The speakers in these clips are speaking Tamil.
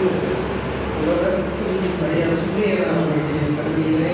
உலகத்தில் பழைய சுமையெல்லாம் கல்வியிலே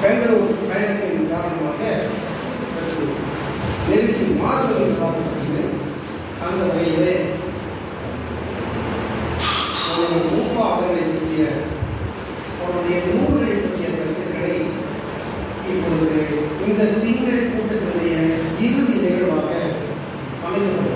பெங்களூர் பயணத்தின் காரணமாக நெருச்சி மாதங்கள் பார்த்து அந்த வகையிலே மூப்பா அவர்களை பற்றிய அவருடைய நூல்களை பற்றிய கருத்துக்களை இப்பொழுது இந்த திங்கள் கூட்டத்தினுடைய இறுதி நிகழ்வாக அமைக்கப்பட்டது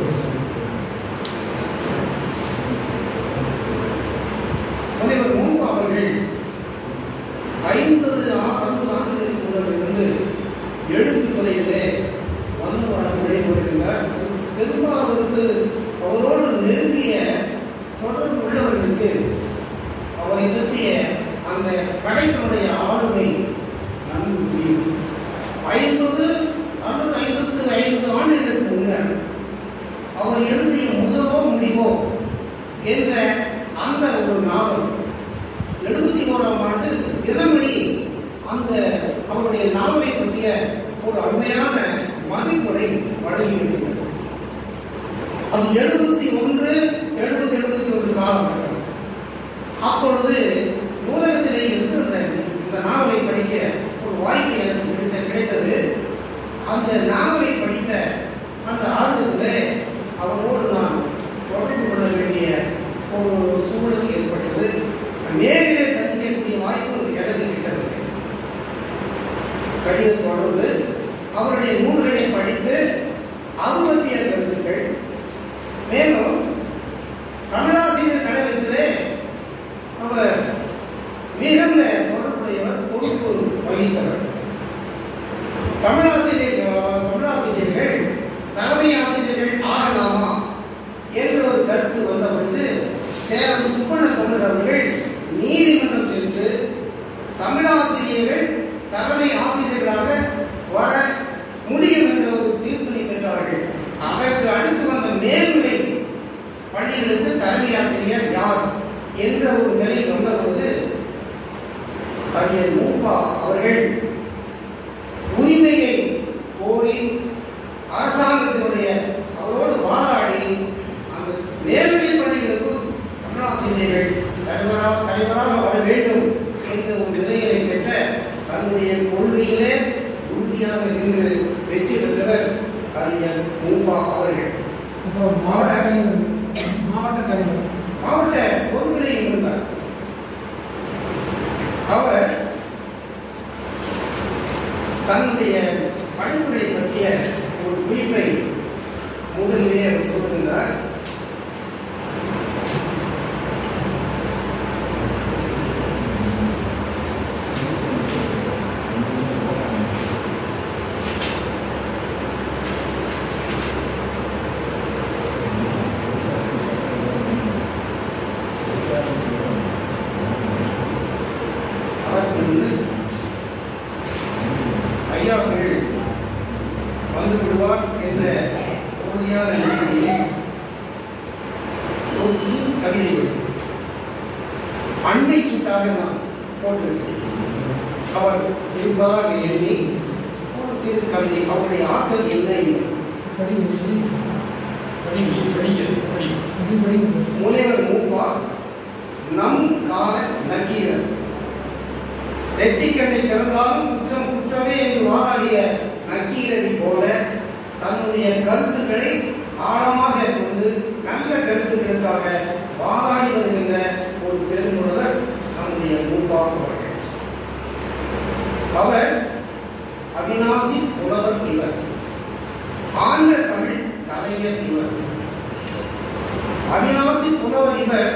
அந்த அவருடைய நாவலை பற்றிய ஒரு அருமையான மதிப்புரை வழங்கியிருக்கின்றது அது எழுபத்தி ஒன்று எழுபத்தி எழுபத்தி ஒன்று காலகட்டம். அப்பொழுது நூலகத்திலே அந்த இந்த நாவலை படிக்க ஒரு வாய்ப்பு எனக்கு கிடைத்தது. அந்த நாவலை அதனுடைய பயன்முறை பற்றிய ஒரு குறிப்பை முதன்மையை அவர் சொல்லுகின்றார். நெற்றிக்கண்ணை திறந்தாலும் குற்றம் குற்றமே என்று வாதாடிய நக்கீரனை போல தன்னுடைய கருத்துக்களை ஆழமாக கொண்டு நல்ல கருத்துக்களுக்காக வாதாடி வருகின்ற ஒரு பெருமுடவர் நம்முடைய மூப்பாக அவர் அவிநாசி புலவர் இவர். ஆந்திர தமிழ் கலைஞர் இவர். அவிநாசி புலவர் இவர்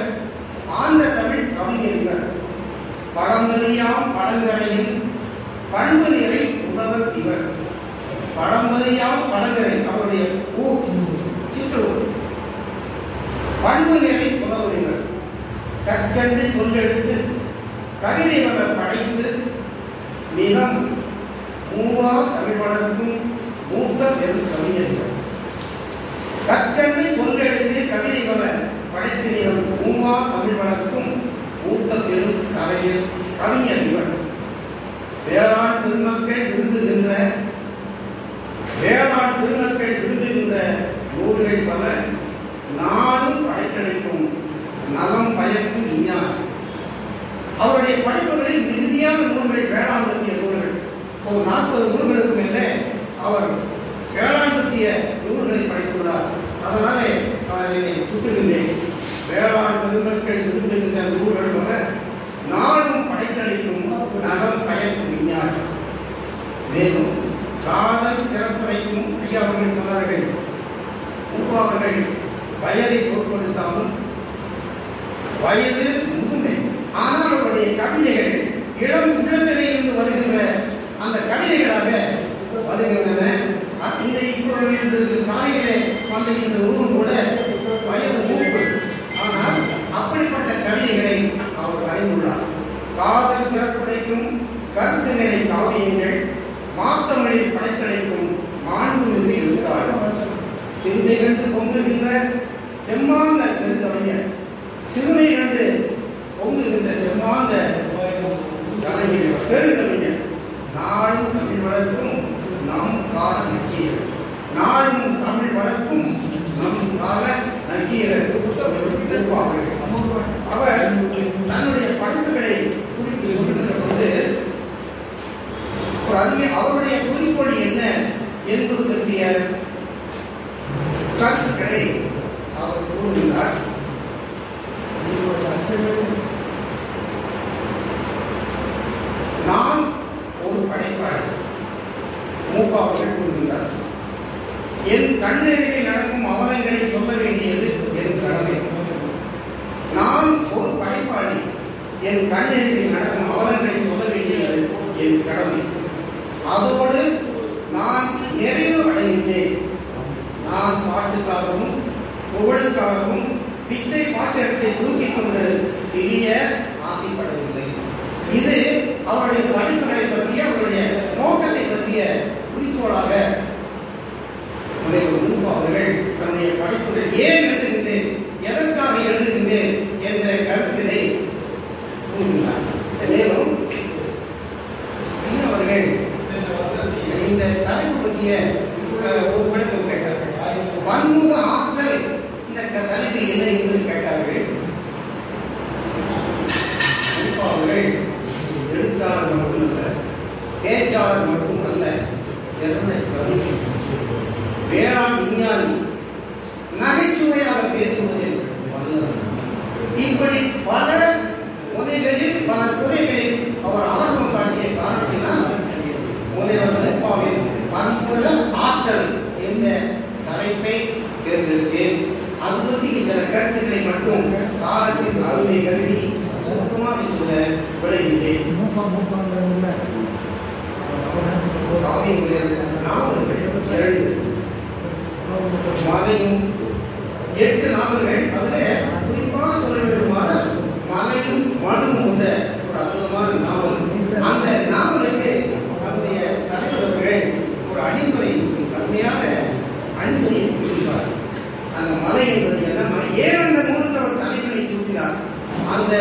ஆந்திர தமிழ் கவிஞர் இவர். பழம்பெரியாம் பழங்கரையின் பண்புரியரை உணவர் இவர். பழம்பெரியாம் பழங்கரை அவருடைய ஊர் சிற்றூர். பண்புரியரை உணவர் இவர். கற்கண்டு சொல்லெடுத்து கவிதை அவர் படைத்து நிலம் மூவா தமிழ் வளர்க்கும் மூத்த பெரும் கவிஞர்கள் கற்கண்டு சொல்லெடுத்து கவிதை இந்த காலையிலே வந்து இந்த power. என்பது என்னன்னா ஏன் அந்த நூலுக்கு அவர் தலைமணி சூட்டினார் அந்த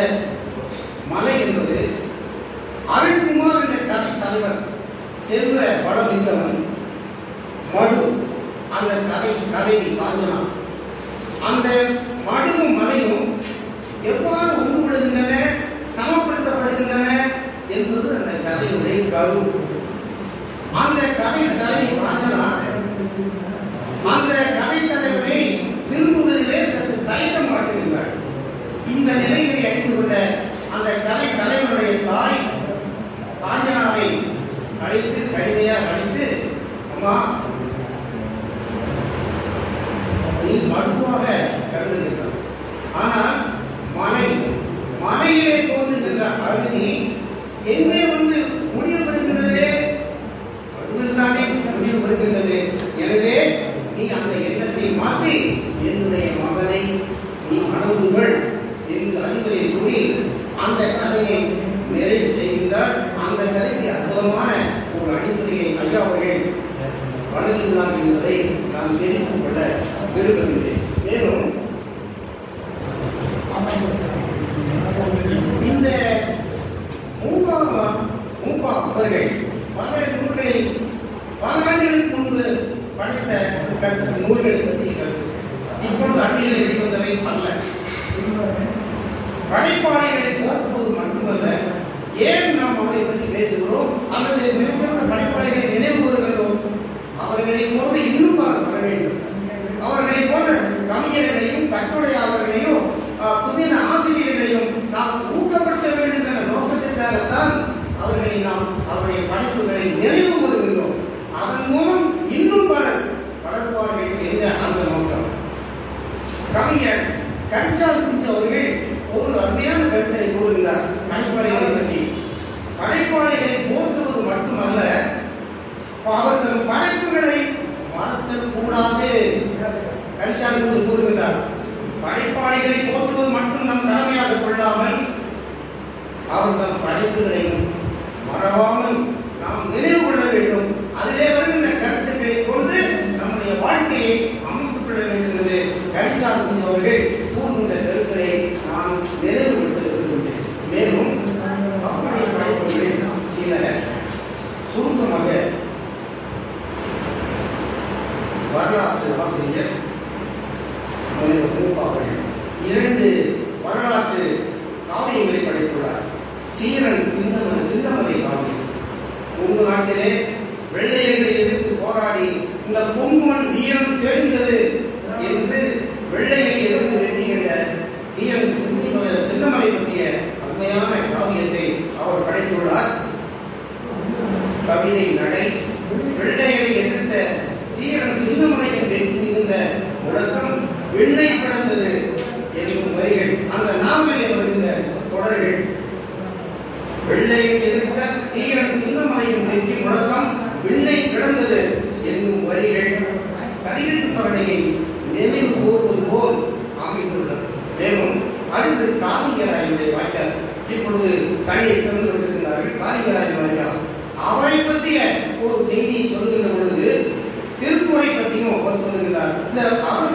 வருகின்றது எனவே நீ அந்த எண்ணத்தை மாற்றி என்னுடைய மகனை சிறப்பாக இரண்டு வரலாற்று காவியங்களை படைத்துள்ளார். சீரன் சின்னமலை சின்னமலை காவியம். உங்க நாட்டிலே வெள்ளையர்களை எதிர்த்து போராடி இந்த பொங்குவன் வீரம் தெரிந்தது என்று வெள்ளையை எதிர்த்து வெற்றி கண்ட தீயன் சின்னமலை பற்றிய அருமையான காவியத்தை அவர் படைத்துள்ளார். கவிதை நடை அதிகரிப்பு தவணையை நினைவு கூறுவது போல் அமைந்துள்ளது மேலும் அடுத்து காவிகராயுடைய வாக்கியம் இப்பொழுது தனியை தந்து கொண்டிருக்கிறார்கள். காவிகராய வாக்கியம் அவரை பற்றிய ஒரு செய்தியை சொல்லுகின்ற பொழுது திருக்குறை பற்றியும் அவர் சொல்லுகிறார் அவர்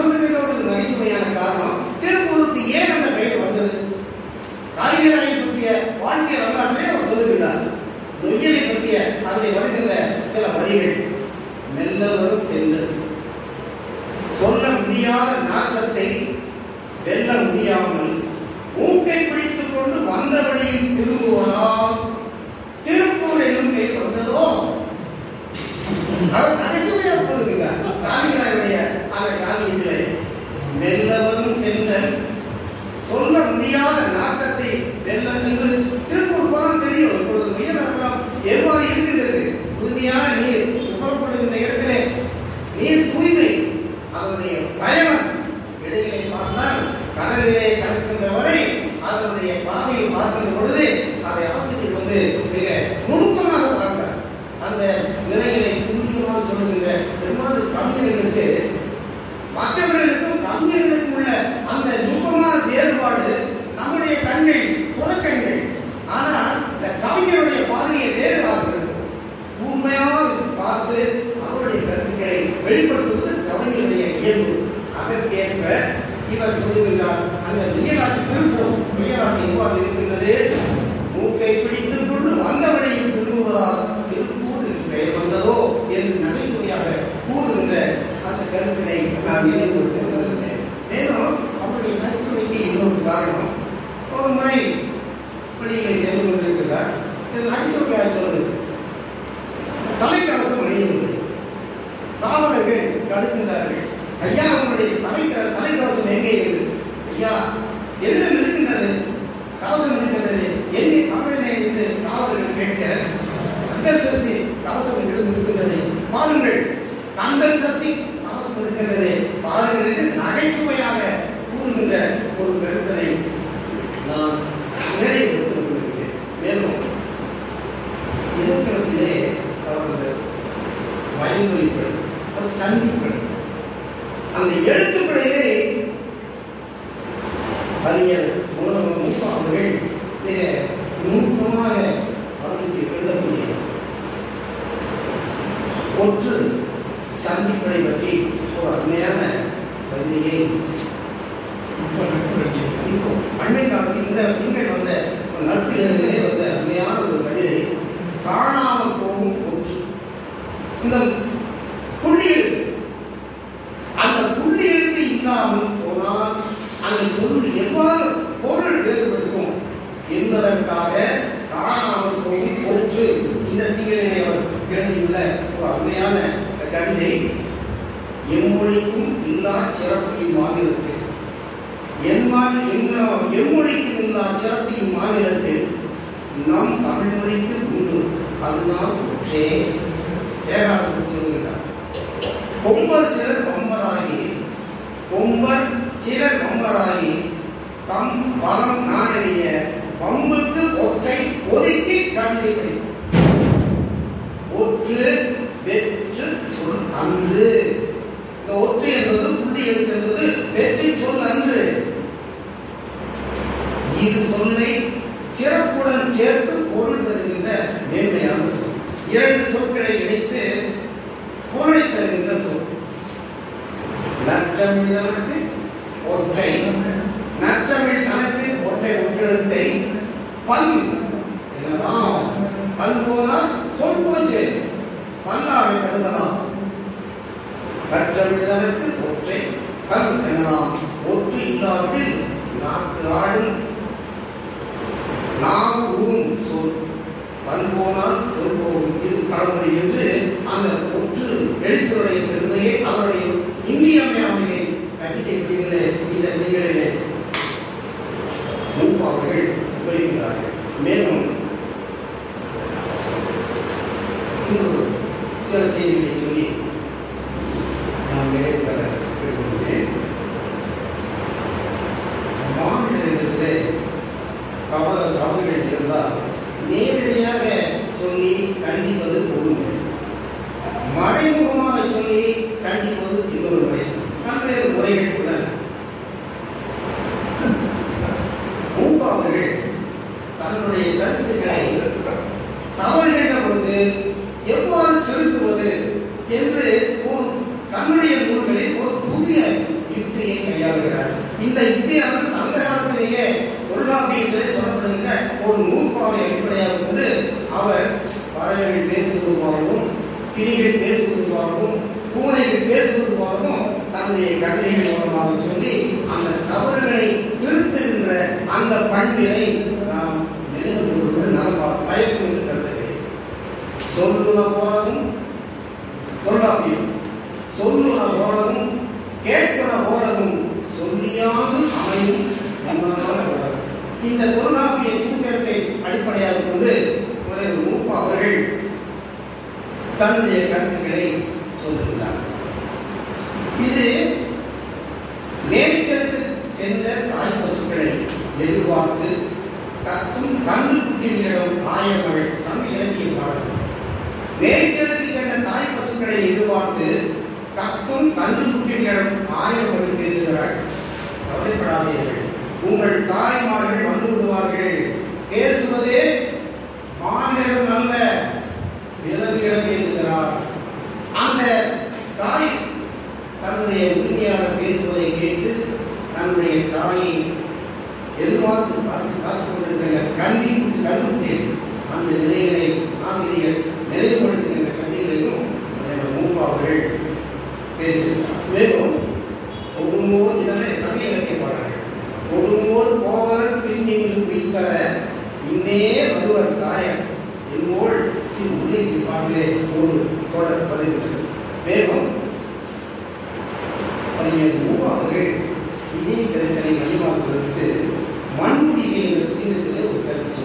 맞대 இல்லாமல் போனால் அந்த சொல் எவ்வாறு பொருள் வேறுபடுத்தும் என்பதற்காக காணாமல் போகும் போற்று இந்த திங்களிலே அவர் எழுதியுள்ள ஒரு அருமையான கவிதை எம்மொழிக்கும் இல்லா சிறப்பு இம்மாநிலத்தில் எம்மொழிக்கும் இல்லா சிறப்பு இம்மாநிலத்தில் நம் தமிழ் மொழிக்கு உண்டு அதுதான் ஒற்றே. ஏகாரம் சொல்லுகிறார் கொம்பர் பலம் நாடறிய பம்புக்கு ஒற்றை ஒதுக்கி கவிதை படிப்போம் ஒற்று வெற்று சொல் அன்று. இந்த ஒற்று என்பது புள்ளி எழுத்து என்பது வெற்றி சொல் அன்று. இது சொல்லை சிறப்புடன் சேர்த்து பொருள் தருகின்ற மேன்மையான சொல். இரண்டு சொற்களை இணைத்து பொருளை தருகின்ற சொல். நற்றமிழனுக்கு ஒற்றை. நற்றமிழ் தனக்கு பல் என்னதான்? பல் போனால் சொல் போச்சு. பல்லாக கருதலாம். கற்றமிழனுக்கு ஒற்றை கல் எனலாம். ஒற்று இல்லாவிடில் நாக்கு ஆடும் நாம் ஊரும் சொல். பல் போனால் சொல் போகும் இது பழமொழி என்று அந்த ஒற்று எழுத்துடைய பெருமையை அவருடைய இன்றியமையாமையை கட்டிட்டு இந்த நிகழிலே மூப்பு அவர்கள் உபயோகிக்கிறார்கள் மேலும் இன்னொரு சில செய்திகளை சொல்லி நான் நிறைவு பெற விரும்புகிறேன் மாநிலத்திலே கவல தவறுகள் இருந்தால் நேரடியாக சொல்லி கண்டிப்பது ஒரு முறை. மறைமுகமாக சொல்லி கண்டிப்பது இன்னொரு முறை. பல்வேறு முறைகள் உள்ளன மூப்பா தன்னுடைய கருத்துக்களை தவறுகள் பொழுது எவ்வாறு திருத்துவது என்று ஒரு தன்னுடைய நூல்களில் ஒரு புதிய யுக்தியை கையாளுகிறார் இந்த யுக்தியானது சங்க காலத்திலேயே தொல்காப்பியத்திலே சொல்லப்படுகின்ற ஒரு நூற்பாவை அடிப்படையாக கொண்டு அவர் பறவைகள் பேசுவது போலவும் கிளிகள் பேசுவது போலவும் பூனைகள் பேசுவது போலவும் தன்னுடைய கவிதைகள் மூலமாக சொல்லி அந்த தவறுகளை திருத்துகின்ற அந்த பண்பினை நாம் நினைவு கொள்வது நலமா பயக்கும் என்று கருதுகிறேன். சொல்லுன போலவும் தொல்லாப்பியம். சொல்லுன போலவும் கேட்பன போலவும் சொல்லியாது அமையும் இந்த தொல்காப்பிய சூத்திரத்தை அடிப்படையாக கொண்டு ஒரு மூப்பா அவர்கள் தன்னுடைய கருத்துக்களை சொல்லுகிறார் இது நேர்ச்சலுக்கு சென்ற தாய் பசுக்களை எதிர்பார்த்து கத்தும் கன்று குட்டிகளிடம் ஆயங்கள் சங்க இலக்கிய பாடல் நேர்ச்சலுக்கு சென்ற தாய் பசுக்களை எதிர்பார்த்து கத்தும் கன்று குட்டிகளிடம் ஆயர்கள் பேசுகிறாள். கவலைப்படாதீர்கள். உங்கள் தாய்மார்கள் வந்து விடுவார்கள். பேசுவதே மாநிலம் அல்ல விலங்கிடம் பேசுகிறார் அந்த தாய் தன்னுடைய உரிமையாளர் பேசுவதை கேட்டு தன்னுடைய தாயை எதிர்பார்த்து பார்த்து காத்துக் கொண்டிருக்கிற கல்வி கல்வி அந்த நிலைகளை ஆசிரியர் நினைவுபடுத்துகின்ற கதைகளையும் மூப்பா அவர்கள் பேசுகிறார் மேலும் ஒவ்வொரு இதனை சமய இலக்கிய பாடல்கள். கொடுங்கோர் போவர் பின்னின்று வைத்தர இன்னே வருவர் தாயர் என்னோள் இது உள்ளே பாட்டிலே ஒரு தொடர் வருகிறது மேலும் பதினேழு மூவா அவர்கள் இதே கருத்தனை மையமாக மண்முடி செய்கிற புதினத்தில் ஒரு கருத்து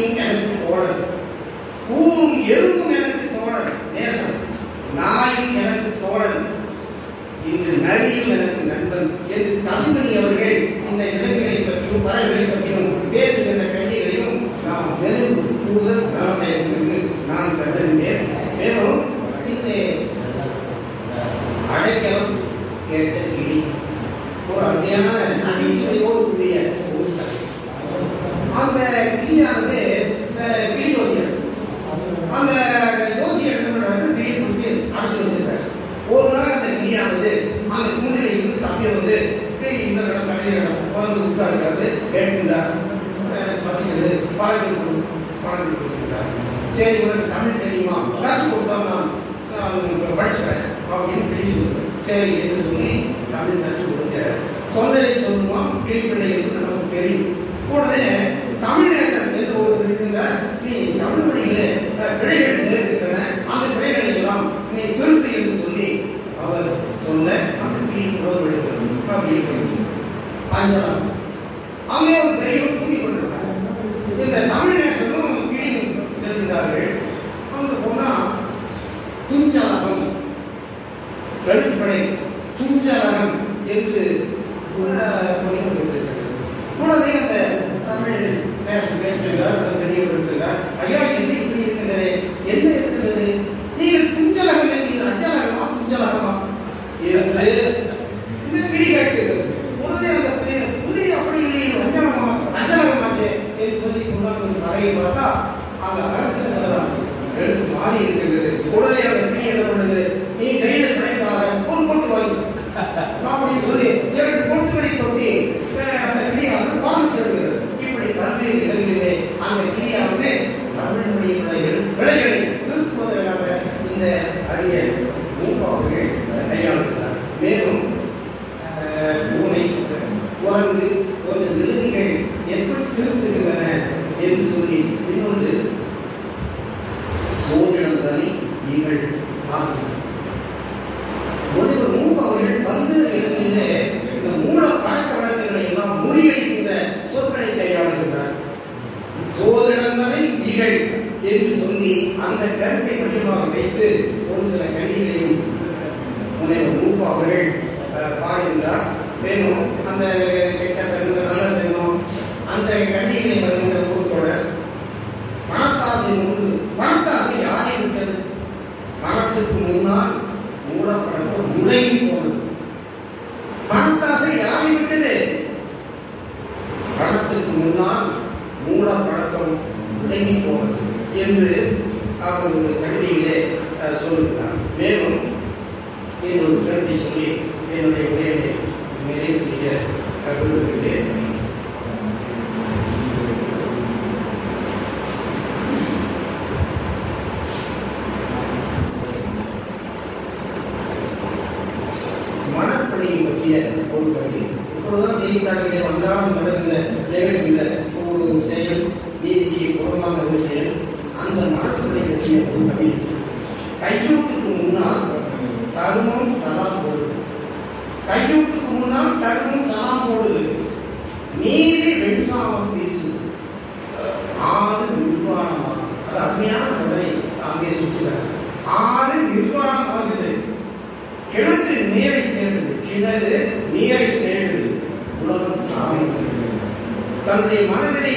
looking at படிச்சுட்டேன் அப்படின்னு கிளி சரி என்று சொல்லி தமிழ் கற்றுக் கொடுக்க சொந்தரை சொல்லுவோம் கிளிப்பிள்ளை என்று நமக்கு தெரியும். கூடவே தமிழ் எந்த ஒரு இருக்கின்ற நீ தமிழ் மொழியில் பிழைகள் இருக்கின்றன அந்த பிழைகளை எல்லாம் நீ திருத்து என்று சொல்லி அவர் சொல்ல அந்த கிளி உறவு அப்படி இருக்கிறது அஞ்சலாம் அங்கே ஒரு பெரிய அந்த அரசு எடுத்து மாறி இருக்கின்றது. உடனே அந்த நீ என்ன பண்ணுது? நீ செய்த தலைக்காக கொண்டு வாங்கி. நான் சொல்லி எனக்கு கையூட்டுக்கு முன்னால் டர்மும் சலாம் போடுது நீரே வெண்சாமம் பேசுது. ஆறு நிர்வாணமாக. அது அருமையான முதலை அங்கே சுற்றுகிறார் ஆறு நிர்வாணமாகுது கிணத்து நீரை தேடுது. கிணறு நீரை தேடுது. உலகம் சாலை தன்னுடைய மனதிலே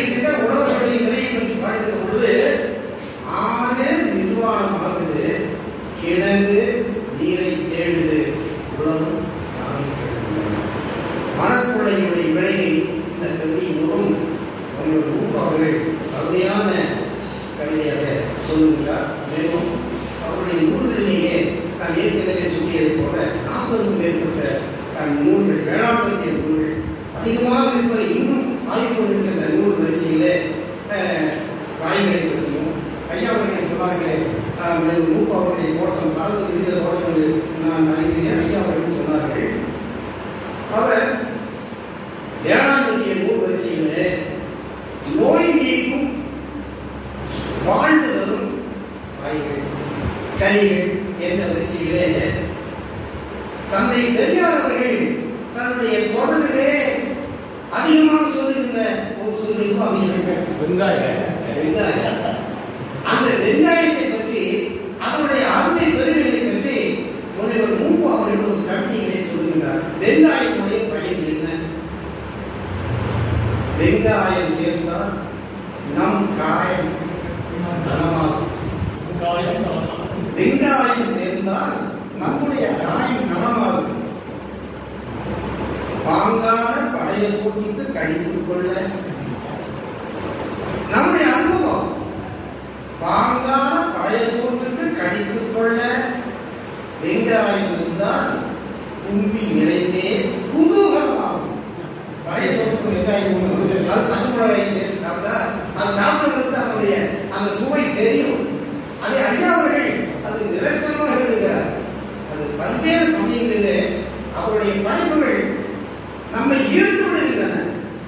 அதிகமாக விற்பனை இன்னும் ஆய்வு கொண்டிருக்கின்ற நூல் வரிசையிலே காய்கறி பற்றியும் ஐயா அவர்கள் சொன்னார்களே அஹ், அவருடைய தோட்டம் கலந்து விரிந்த தோட்டம் என்று நான் அறிகிறேன் ஐயா அவர்கள் சொன்னார்கள் அவர் வேளாண் பற்றிய நூல் வரிசையிலே நோய் நீக்கும் வாழ்ந்து தரும் காய்கள் கனிகள் என்ற வரிசையிலே தந்தை பெரியார் அவர்கள் தன்னுடைய தொடரிலே அதிகமாக சொல்லுகின்ற ஒரு சொல்லுக்கு அமைகிறது வெங்காயம் வெங்காயம் அந்த வெங்காயத்தை பற்றி அதனுடைய அருமை பெருமைகளை பற்றி முனைவர் மூப்பு அவர்கள் ஒரு கவிதைகளை சொல்லுகின்றார் வெங்காயத்துடைய பயன் என்ன வெங்காயம் சேர்ந்தால் நம் காயம் நலமாகும் வெங்காயம் சேர்ந்தால் நம்முடைய காயம் நலமாகும் பாங்கான பழைய சோற்றுக்கு கழித்துக் கொள்ள நம்முடைய அனுபவம் பாங்கான பழைய சோற்றுக்கு கழித்துக் கொள்ள வெங்காயம் இருந்தால் கும்பி நிறைந்தே குதூகலமாகும் பழைய சோற்றுக்கு வெங்காயம் உண்டு. அது பச்சை மிளகாய் சேர்த்து சாப்பிட்டா அது சாப்பிட்டவங்களுக்கு அதனுடைய அந்த சுவை தெரியும் அதை ஐயா அவர்கள் அது நிதர்சனமாக எழுதுகிறார் அது பல்வேறு சமயங்களிலே அவருடைய படைப்புகள் நம்மை ஈர்த்து விடுகின்றன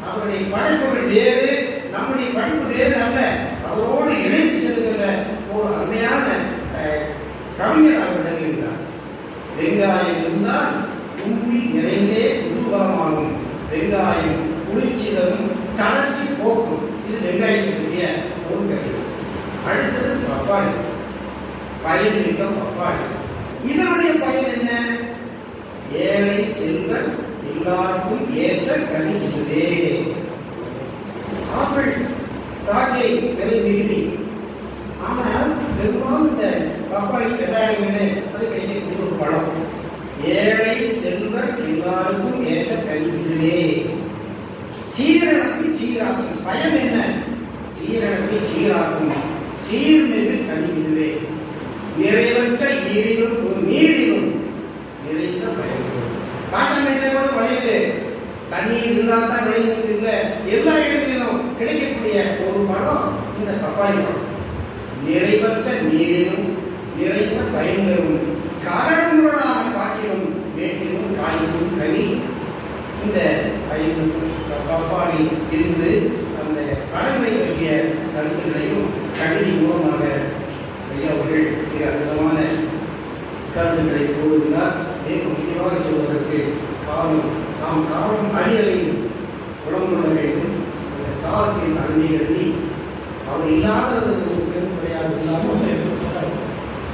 அவருடைய படைப்புகள் வேறு நம்முடைய படைப்பு வேறு அல்ல அவரோடு இணைத்து செல்கின்ற ஒரு அருமையான அஹ், கவிஞராக விளங்குகின்றார் வெங்காயம் இருந்தால் உண்மை நிறைந்தே குதூகலமாகும் வெங்காயம் குளிர்ச்சி தரும் தளர்ச்சி போக்கும் இது வெங்காயத்தை பற்றிய ஒரு கவிதை அடுத்தது பப்பாளி பயன் மிக்க பப்பாளி இதனுடைய பயன் என்ன ஏழை செல்வன் எல்லாருக்கும் ஏற்ற கனி இதுவே ஆப்பிள் திராட்சை விலை மிகுதி ஆனால் பெரும்பாலும் இந்த பப்பாளி வெள்ளாடுகளே அது கிடைக்கக்கூடிய ஒரு பழம். ஏழை செல்வர் எல்லாருக்கும் ஏற்ற கல்வி இதுவே சீரணத்தை சீராக்கும். பயன் என்ன? சீரணத்தை சீராக்கும். சீர்மிகு கல்வி இதுவே நிறைவற்ற ஈரிலும் ஒரு நீர் நிறைந்த பயன்கள் இடத்துல கூட வழியுது தண்ணி இருந்தால் தான் விளையுது இல்லை. எல்லா இடங்களிலும் கிடைக்கக்கூடிய ஒரு படம் இந்த பப்பாளி படம் நிறைவற்ற நீரிலும் நிறைந்த பயன்களும் காரணங்களோட காட்டிலும் வேட்டிலும் காய்க்கும் கனி. இந்த ஐந்து பப்பாளி இருந்து அந்த கடமை பற்றிய கருத்துக்களையும் கணினி மூலமாக ஐயா அவர்கள் மிக அற்புதமான கருத்துக்களை கூறுகிறார் மிக முக்கியமாக சொல்வதற்கு காலம் நாம் காணும் அழியலையும் குணம் கொள்ள வேண்டும். அந்த காலத்தின் அன்பை அருந்தி அவர் இல்லாத ஒரு பெரும் இல்லாமல்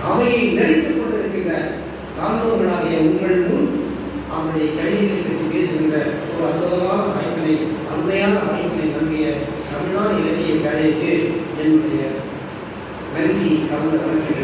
அவையை நடித்துக் கொண்டிருக்கின்ற சான்றோர்களாகிய உங்கள் முன் அவருடைய கணிதத்தை பற்றி பேசுகின்ற ஒரு அற்புதமான வாய்ப்பினை அருமையான வாய்ப்பினை நம்பிய தமிழ்நாடு இலக்கிய கலைக்கு என்னுடைய நன்றி. கலந்து வணக்கங்களை.